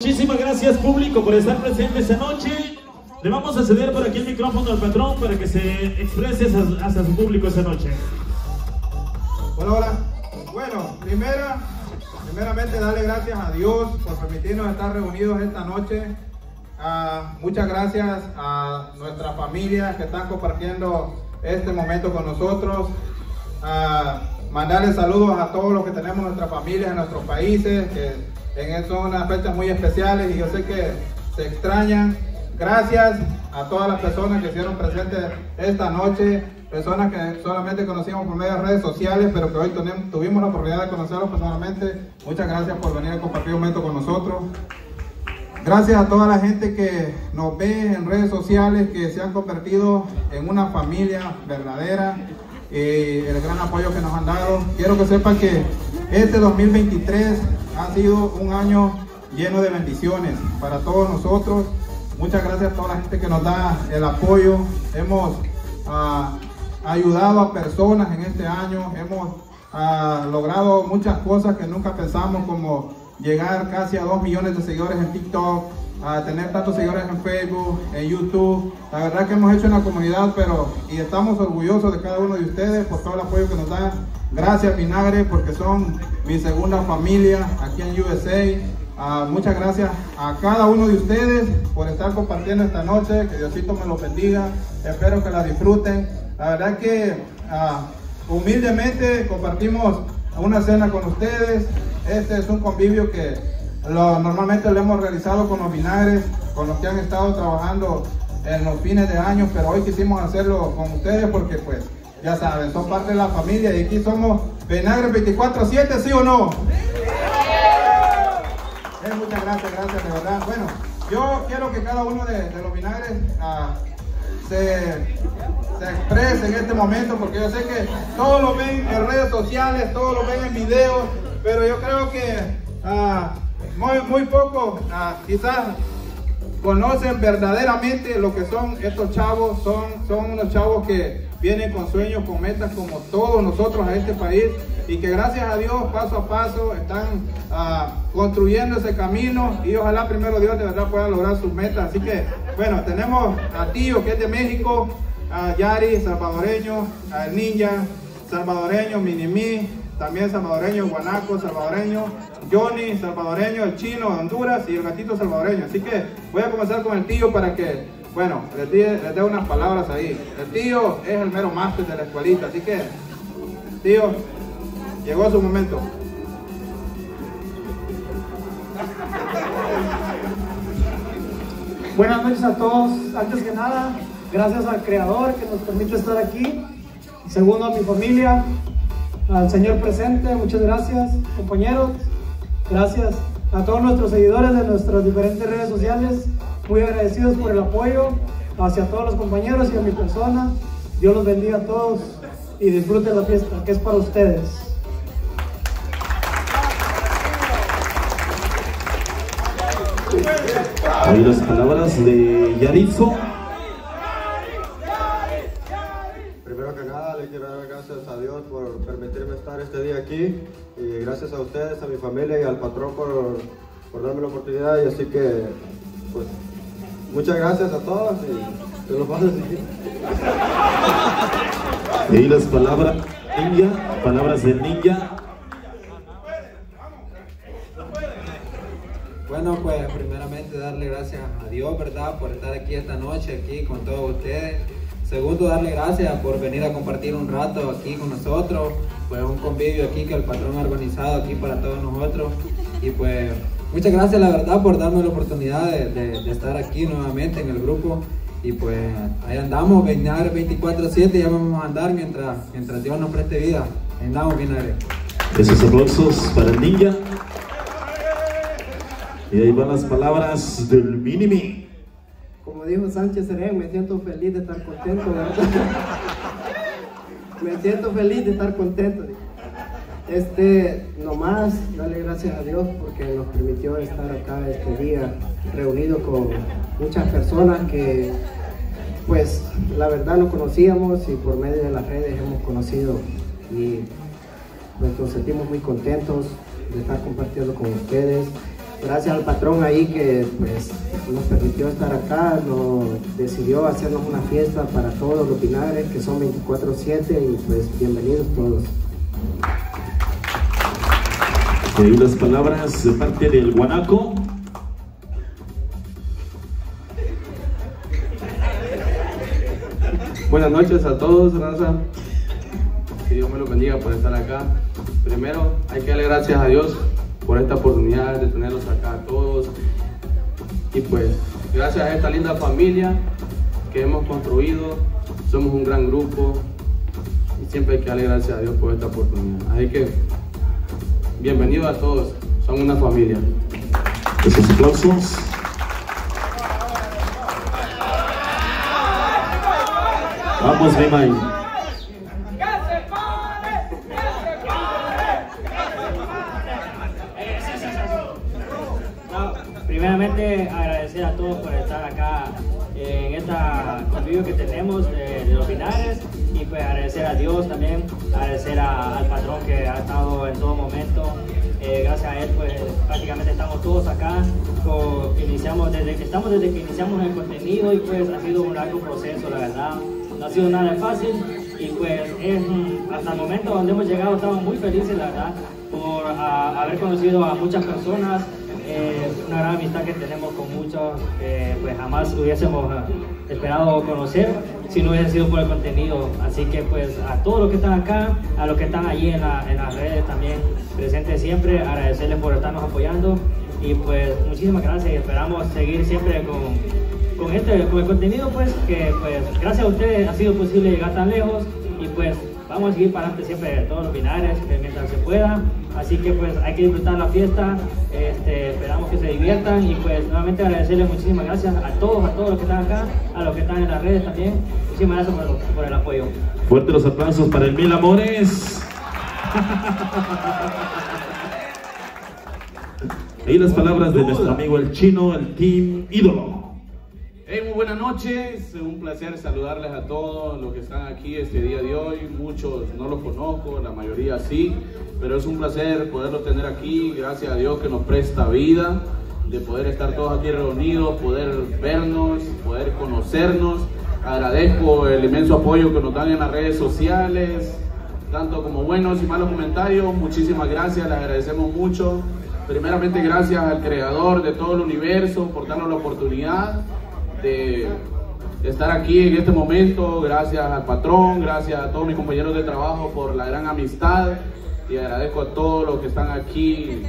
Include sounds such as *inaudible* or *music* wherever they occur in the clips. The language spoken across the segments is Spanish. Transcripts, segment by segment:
Muchísimas gracias público por estar presente esta noche. Le vamos a ceder por aquí el micrófono al patrón para que se exprese hacia, su público esta noche. Hola, hola. Bueno, primera, primeramente darle gracias a Dios por permitirnos estar reunidos esta noche. Ah, muchas gracias a nuestras familias que están compartiendo este momento con nosotros. Uh, mandarle saludos a todos los que tenemos nuestras familias en nuestros países, en, son unas fechas muy especiales y yo sé que se extrañan. Gracias a todas las personas que hicieron presentes esta noche, personas que solamente conocíamos por medio de redes sociales, pero que hoy tuvimos la oportunidad de conocerlos personalmente. Muchas gracias por venir a compartir un momento con nosotros. Gracias a toda la gente que nos ve en redes sociales, que se han convertido en una familia verdadera, y el gran apoyo que nos han dado. Quiero que sepan que este 2023 ha sido un año lleno de bendiciones para todos nosotros. Muchas gracias a toda la gente que nos da el apoyo. Hemos ah, ayudado a personas en este año. Hemos ah, logrado muchas cosas que nunca pensamos, como llegar casi a 2 millones de seguidores en TikTok, a tener tantos seguidores en Facebook, en YouTube. La verdad que hemos hecho una comunidad, pero y estamos orgullosos de cada uno de ustedes por todo el apoyo que nos dan. Gracias Vinagre porque son mi segunda familia aquí en USA. Ah, muchas gracias a cada uno de ustedes por estar compartiendo esta noche. Que Diosito me los bendiga. Espero que la disfruten. La verdad que ah, humildemente compartimos una cena con ustedes. Este es un convivio que lo, normalmente lo hemos realizado con los vinagres, con los que han estado trabajando en los fines de año, pero hoy quisimos hacerlo con ustedes porque pues ya saben, son parte de la familia y aquí somos Vinagre 24-7, ¿sí o no? Eh, muchas gracias, gracias, de verdad. Bueno, yo quiero que cada uno de, los vinagres ah, se, exprese en este momento porque yo sé que todos lo ven en redes sociales, todos lo ven en videos, pero yo creo que ah, muy, muy poco ah, quizás conocen verdaderamente lo que son estos chavos, son, son unos chavos que vienen con sueños, con metas como todos nosotros a este país. Y que gracias a Dios paso a paso están uh, construyendo ese camino. Y ojalá primero Dios de verdad pueda lograr sus metas. Así que bueno, tenemos a Tío que es de México, a Yari, salvadoreño, al Ninja, salvadoreño, Minimi, también salvadoreño, Guanaco, salvadoreño, Johnny, salvadoreño, el chino Honduras y el gatito salvadoreño. Así que voy a comenzar con el tío para que bueno, les, dé unas palabras ahí. El tío es el mero máster de la escuelita, así que, tío, llegó su momento. Buenas noches a todos. Antes que nada, gracias al Creador que nos permite estar aquí. Segundo, a mi familia, al Señor presente. Muchas gracias, compañeros. Gracias a todos nuestros seguidores de nuestras diferentes redes sociales muy agradecidos por el apoyo hacia todos los compañeros y a mi persona. Dios los bendiga a todos y disfruten la fiesta que es para ustedes. Ahí las palabras de Yarizo. Aquí y gracias a ustedes, a mi familia y al patrón por, por darme la oportunidad y así que pues Muchas gracias a todos y te lo paso así. *laughs* Y las palabras ninja, palabras del ninja. Bueno, pues primeramente darle gracias a Dios, ¿verdad? Por estar aquí esta noche, aquí con todos ustedes. Segundo, darle gracias por venir a compartir un rato aquí con nosotros. Pues un convivio aquí que el patrón ha organizado aquí para todos nosotros. Y pues Muchas gracias, la verdad, por darme la oportunidad de, estar aquí nuevamente en el grupo. Y pues ahí andamos, Beinar 24-7, ya vamos a andar mientras, mientras Dios nos preste vida. Andamos, Beinar. Esos aplausos para el ninja. Y ahí van las palabras del Minimi. Como dijo Sánchez Serén, me siento feliz de estar contento, *laughs* me siento feliz de estar contento. Este, nomás, darle gracias a Dios porque nos permitió estar acá este día reunido con muchas personas que, pues, la verdad no conocíamos y por medio de las redes hemos conocido y pues, nos sentimos muy contentos de estar compartiendo con ustedes. Gracias al patrón ahí que pues nos permitió estar acá, nos decidió hacernos una fiesta para todos los pinares que son 24-7 y pues bienvenidos todos. Y las palabras de parte del guanaco. Buenas noches a todos, raza. Que Dios me los bendiga por estar acá. Primero, hay que darle gracias a Dios por esta oportunidad de tenerlos acá a todos. Y pues, gracias a esta linda familia que hemos construido, somos un gran grupo y siempre hay que darle gracias a Dios por esta oportunidad. Así que, bienvenidos a todos, son una familia. Esos aplausos. Vamos, Remay. Primeramente agradecer a todos por estar acá eh, en esta convivio que tenemos de, los Pinares y pues agradecer a Dios también, agradecer al patrón que ha estado en todo momento. Eh, gracias a él pues prácticamente estamos todos acá, iniciamos desde estamos desde que iniciamos el contenido y pues ha sido un largo proceso la verdad, no ha sido nada fácil y pues es, hasta el momento donde hemos llegado estamos muy felices la verdad por ah, haber conocido a muchas personas, una gran amistad que tenemos con muchos, eh, pues jamás hubiésemos ah, esperado conocer si no hubiese sido por el contenido. Así que pues a todos los que están acá, a los que están allí en, la- en las redes también presentes siempre, agradecerles por estarnos apoyando y pues muchísimas gracias y esperamos seguir siempre con, con, este, con el contenido pues que pues gracias a ustedes ha sido posible llegar tan lejos y pues vamos a seguir para adelante siempre todos los binares mientras se pueda. Así que pues hay que disfrutar la fiesta, este, esperamos que se diviertan y pues nuevamente agradecerles muchísimas gracias a todos, a todos los que están acá, a los que están en las redes también. Muchísimas gracias por, por el apoyo. Fuerte los aplausos para el Mil Amores. *laughs* Ahí las palabras de nuestro amigo el chino, el team ídolo. Hey, muy buenas noches, un placer saludarles a todos los que están aquí este día de hoy. Muchos no los conozco, la mayoría sí, pero es un placer poderlos tener aquí. Gracias a Dios que nos presta vida, de poder estar todos aquí reunidos, poder vernos, poder conocernos. Agradezco el inmenso apoyo que nos dan en las redes sociales, tanto como buenos y malos comentarios. Muchísimas gracias, les agradecemos mucho. Primeramente gracias al creador de todo el universo por darnos la oportunidad de estar aquí en este momento. Gracias al patrón, gracias a todos mis compañeros de trabajo por la gran amistad y agradezco a todos los que están aquí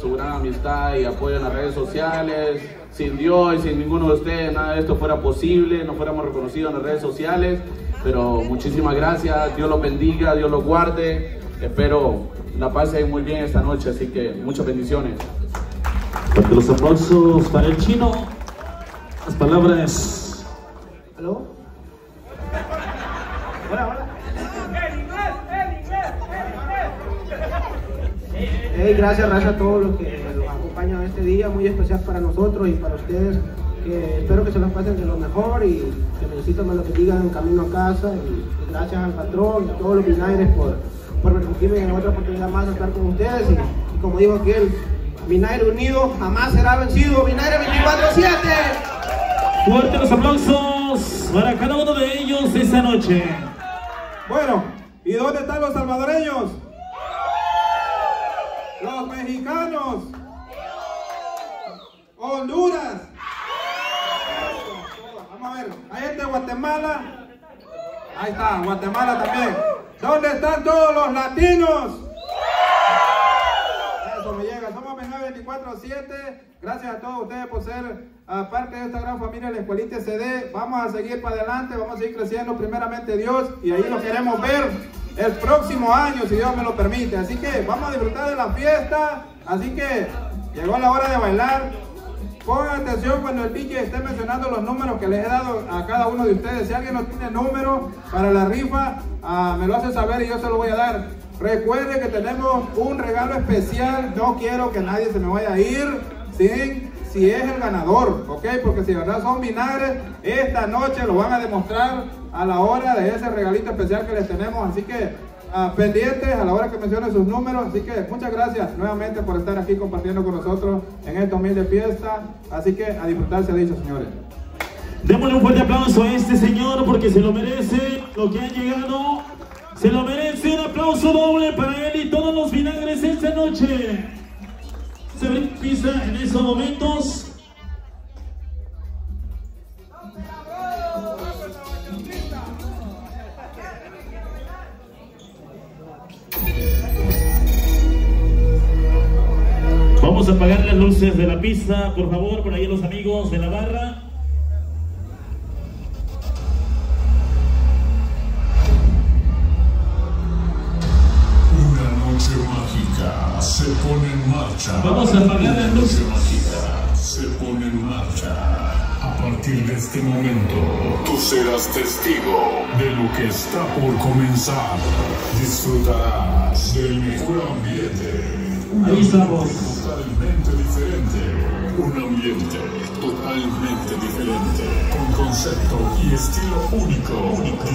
su gran amistad y apoyo en las redes sociales. Sin Dios y sin ninguno de ustedes nada de esto fuera posible, no fuéramos reconocidos en las redes sociales. Pero muchísimas gracias, Dios los bendiga, Dios los guarde. Espero la pasen muy bien esta noche, así que muchas bendiciones. Los aplausos para el chino. Las palabras. ¿Aló? Hola, hola. Hey, gracias, gracias a todos los que nos acompañan este día, muy especial para nosotros y para ustedes. Que espero que se los pasen de lo mejor y que necesito me lo que digan en camino a casa. Y gracias al patrón y a todos los Vinaires por, por permitirme en otra oportunidad más estar con ustedes. Y, y como dijo aquel, Vinaire unido jamás será vencido. Vinaire 24-7. Fuerte los aplausos para cada uno de ellos esta noche. Bueno, ¿y dónde están los salvadoreños? Los mexicanos. Honduras. Vamos a ver, hay gente de Guatemala. Ahí está, Guatemala también. ¿Dónde están todos los latinos? Eso me llega. Somos Menor 24-7. Gracias a todos ustedes por ser ah, parte de esta gran familia la Escuelita CD. Vamos a seguir para adelante, vamos a seguir creciendo primeramente Dios y ahí lo queremos ver el próximo año, si Dios me lo permite. Así que vamos a disfrutar de la fiesta. Así que llegó la hora de bailar. Pongan atención cuando el DJ esté mencionando los números que les he dado a cada uno de ustedes. Si alguien no tiene número para la rifa, ah, me lo hace saber y yo se lo voy a dar. Recuerde que tenemos un regalo especial. No quiero que nadie se me vaya a ir sin si es el ganador, ¿ok? Porque si de verdad son vinagres, esta noche lo van a demostrar a la hora de ese regalito especial que les tenemos. Así que ah, pendientes a la hora que mencione sus números. Así que muchas gracias nuevamente por estar aquí compartiendo con nosotros en esta humilde fiesta. Así que a disfrutar se ha dicho, señores. Démosle un fuerte aplauso a este señor porque se lo merece lo que ha llegado. Se lo merece un aplauso doble para él y todos los vinagres esta noche. Se pisa en esos momentos. Vamos a apagar las luces de la pista, por favor, por ahí los amigos de la barra. En marcha. A partir de este momento, tú serás testigo de lo que está por comenzar. Disfrutarás del mejor ambiente. Un Ahí estamos. Totalmente diferente. Un ambiente totalmente diferente. Con concepto y estilo único. único.